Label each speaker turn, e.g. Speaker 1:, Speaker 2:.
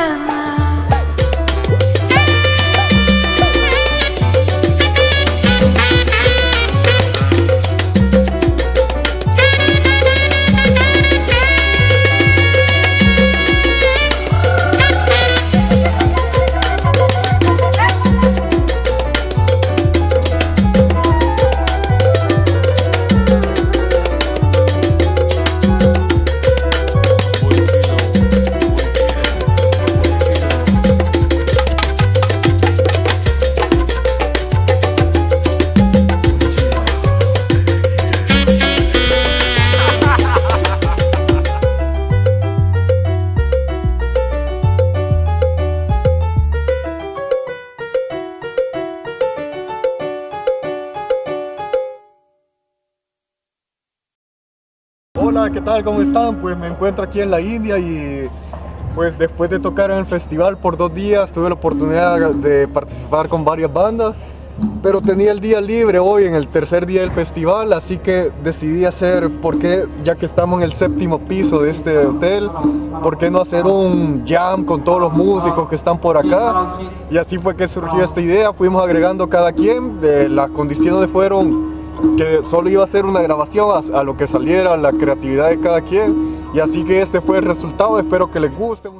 Speaker 1: Yeah. Hola, ¿qué tal? ¿Cómo están? Pues me encuentro aquí en la India y pues después de tocar en el festival por dos días tuve la oportunidad de participar con varias bandas, pero tenía el día libre hoy en el tercer día del festival, así que decidí hacer, porque ya que estamos en el séptimo piso de este hotel, ¿por qué no hacer un jam con todos los músicos que están por acá? Y así fue que surgió esta idea, fuimos agregando cada quien, las condiciones fueron que solo iba a ser una grabación a, lo que saliera la creatividad de cada quien y así que este fue el resultado, espero que les guste.